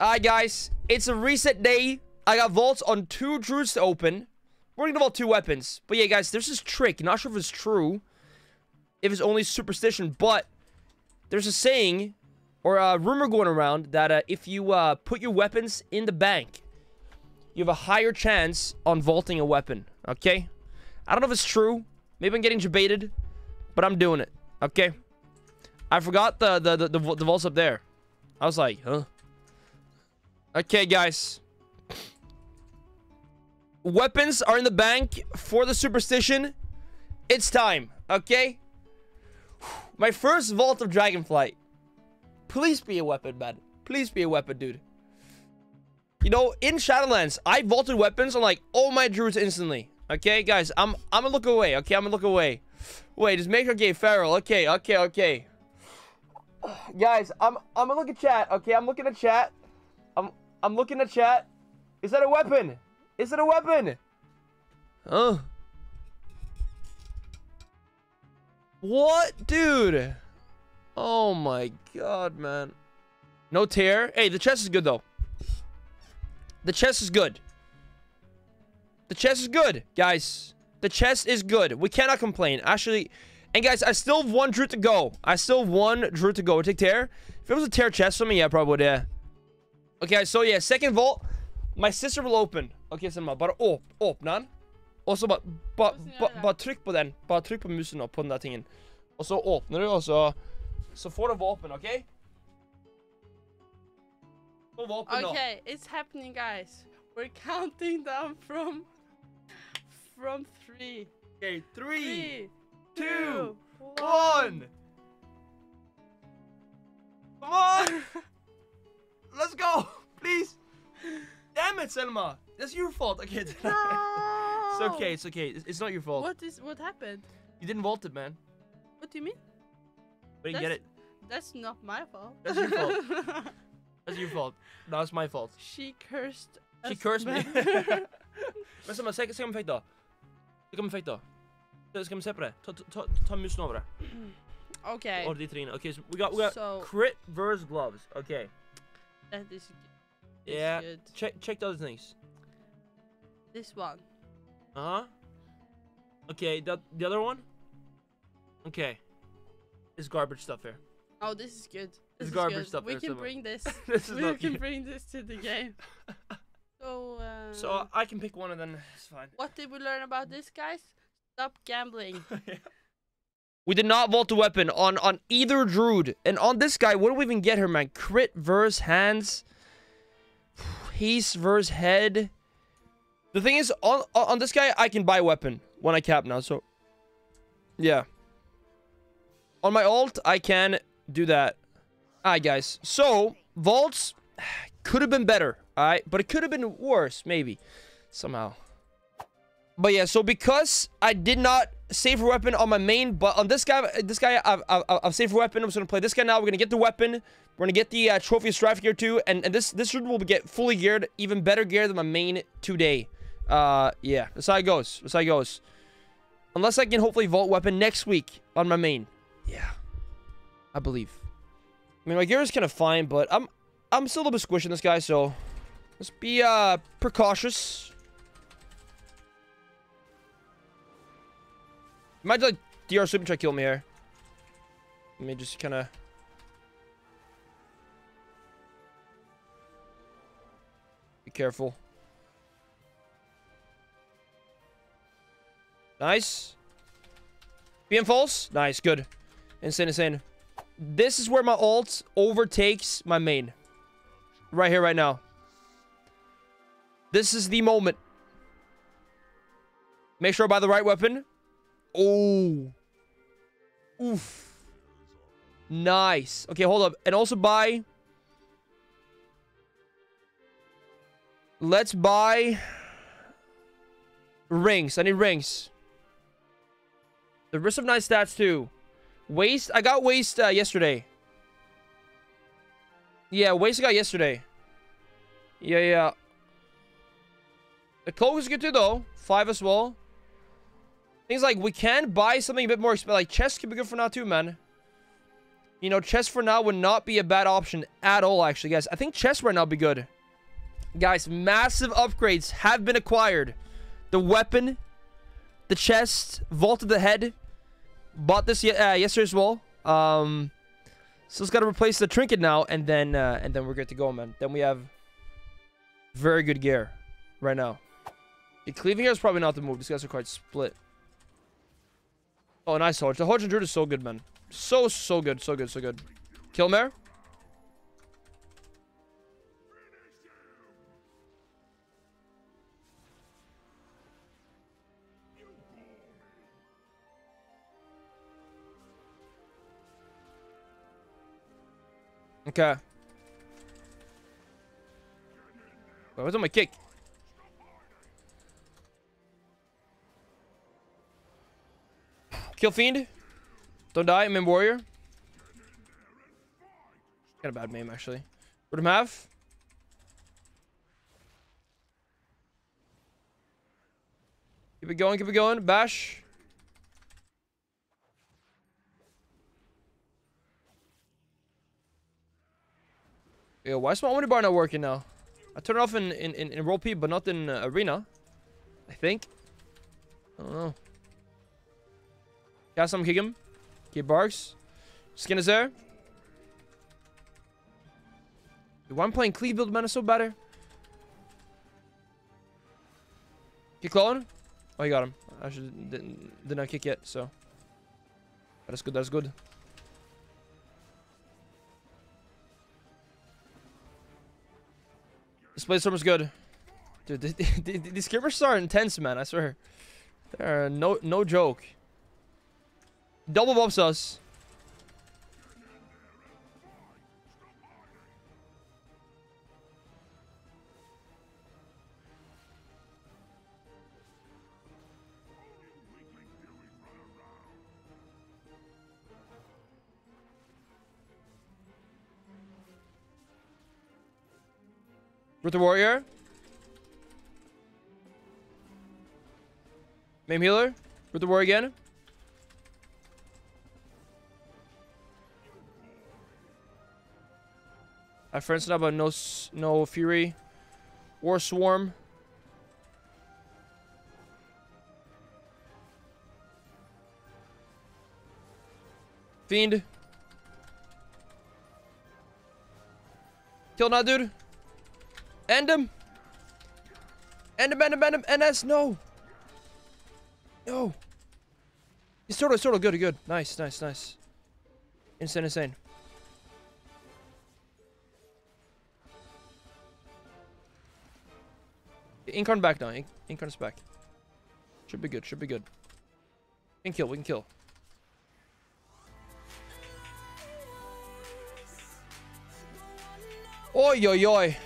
Alright, guys. It's a reset day. I got vaults on two druids to open. We're gonna vault two weapons. But yeah, guys, there's this trick. Not sure if it's true. If it's only superstition, but there's a saying or a rumor going around that uh, if you uh, put your weapons in the bank, you have a higher chance on vaulting a weapon. Okay? I don't know if it's true. Maybe I'm getting debated, but I'm doing it. Okay? I forgot the the the, the, the vaults up there. I was like, huh? Okay, guys. Weapons are in the bank for the superstition. It's time, okay? My first vault of Dragonflight. Please be a weapon, man. Please be a weapon, dude. You know, in Shadowlands, I vaulted weapons on like all my druids instantly. Okay, guys, I'm I'm gonna look away. Okay, I'm gonna look away. Wait, just make okay, Feral. Okay, okay, okay. Guys, I'm I'm gonna look at chat. Okay, I'm looking at chat. I'm I'm looking at chat. Is that a weapon? Is it a weapon? Huh? What, dude? Oh my god, man. No tier. Hey, the chest is good though. The chest is good. The chest is good, guys. The chest is good. We cannot complain. Actually, and guys, I still have one druid to go. I still have one druid to go. Take tier. If it was a tier chest for me, yeah, probably would, yeah. Okay, so yeah, second vault. My sister will open. Okay, så bare åp åpne den. Og så bare ba, ba, Bare trykk på den. Bare trykk på musen og på den der tingen. Og så åpner du, og så Så får du våpen, OK? Få våpen, da. Okay, it's happening, guys. We're counting down from from three. Okay, three, Three, two, two, one. Come on! Let's go! Please! Damn it, Selma! That's your fault. Okay, No. it's okay. It's okay. It's, it's not your fault. What is what happened? You didn't vault it, man. What do you mean? We didn't get it. That's not my fault. That's your fault. That's your fault. No, it's my fault. she cursed. She cursed me. Men Selma, se, se hva vi fikk, da. Se hva vi fikk, da. Skal vi se på det? Ta, ta, ta, ta musen over det. okay. Over de trine. Okay, so we got, we got So crit versus gloves. Okay. That is good. Yeah. good. Check, check the other things. This one. Uh huh. Okay, the the other one. Okay. It's garbage stuff here. Oh, this is good. This It's is garbage good. stuff We can somewhere. bring this. this is we can good. bring this to the game. So, uh, So I can pick one and then it's fine. what did we learn about this, guys? Stop gambling. We did not vault a weapon on on either druid, and on this guy, what do we even get here, man? Crit versus hands, haste versus head. The thing is, on on this guy, I can buy weapon when I cap now. So, yeah. On my alt, I can do that. Alright, guys. So vaults could have been better. Alright, but it could have been worse, maybe, somehow. But yeah, so because I did not save a weapon on my main, but on this guy, this guy, I've, I've, I've saved a weapon. I'm just gonna play this guy now. We're gonna get the weapon. We're gonna get the uh, trophy of strife gear too, and and this this room will get fully geared, even better gear than my main today. Uh, yeah, that's how it goes. That's how it goes. Unless I can hopefully vault weapon next week on my main. Yeah, I believe. I mean, my gear is kind of fine, but I'm I'm still a little bit squishing this guy, so let's be uh precautious. Might like DR Super try kill me here. Let me just kind of. Be careful. Nice. Being false? Nice, good. Insane, insane. This is where my alt overtakes my main. Right here, right now. This is the moment. Make sure I buy the right weapon. Oh. Oof. Nice. Okay, hold up. And also buy... Let's buy... Rings. I need rings. The risk of nine stats too. Waist. I got waist uh, yesterday. Yeah, waist I got yesterday. Yeah, yeah. The cloak is good too though. Five as well. Things like we can buy something a bit more expensive. Like chest can be good for now too, man. You know, chest for now would not be a bad option at all, actually, guys. I think chest right now would be good. Guys, massive upgrades have been acquired. The weapon, the chest, vault of the head. Bought this ye uh, yesterday as well. Um, so it's got to replace the trinket now, and then uh, and then we're good to go, man. Then we have very good gear right now. The cleaving here is probably not the move. These guys are quite split. Oh, nice Hodge. The Hodge and Druid is so good, man. So, so good. So good. So good. Killmare. Okay. Wait, on my kick? Kill Fiend. Don't die, I'm Mim Warrior. Got a bad meme, actually. Would him have? Keep it going, keep it going. Bash. Yo, why is my Omni Bar not working now? I turned it off in, in, in, in Role P, but not in uh, Arena. I think. I don't know. Cast him, kick him. Keep barks. Skin is there. Dude, why I'm playing Cleave build, man, is so better. Kick clone. Oh, he got him. I should didn't, did not kick yet, so. That's good, that's good. This Bladestorm is good. Dude, these skirmishers are intense, man, I swear. They're no, no joke. Double bumps us. With the warrior. Maim healer. With the warrior again. I friends now, but no, no fury. War swarm. Fiend. Kill not, dude. End him. End him, end him, end him. NS, no. No. He's sort of good, good. Nice, nice, nice. Insane, insane. Incarn back now. In Incarn's back. Should be good. Should be good. We can kill. We can kill. Oi, oi, oi.